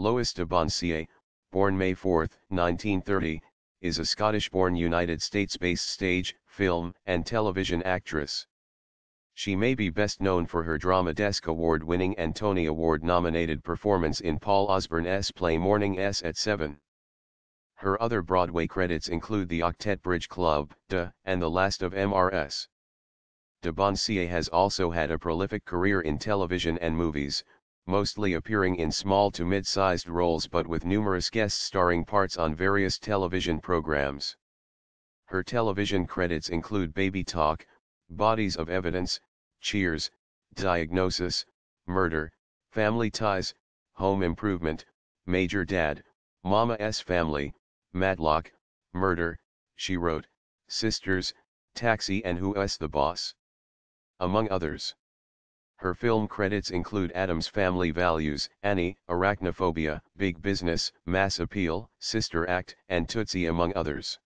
Lois de Banzie, born May 4, 1930, is a Scottish-born United States-based stage, film, and television actress. She may be best known for her Drama Desk Award-winning and Tony Award-nominated performance in Paul Osborn's play Morning S at 7. Her other Broadway credits include The Octet Bridge Club, Da, and The Last of MRS. De Banzie has also had a prolific career in television and movies, mostly appearing in small to mid-sized roles but with numerous guest starring parts on various television programs. Her television credits include Baby Talk, Bodies of Evidence, Cheers, Diagnosis, Murder, Family Ties, Home Improvement, Major Dad, Mama S Family, Matlock, Murder, She Wrote, Sisters, Taxi and Who S the Boss. Among others. Her film credits include Addams Family Values, Annie, Arachnophobia, Big Business, Mass Appeal, Sister Act, and Tootsie among others.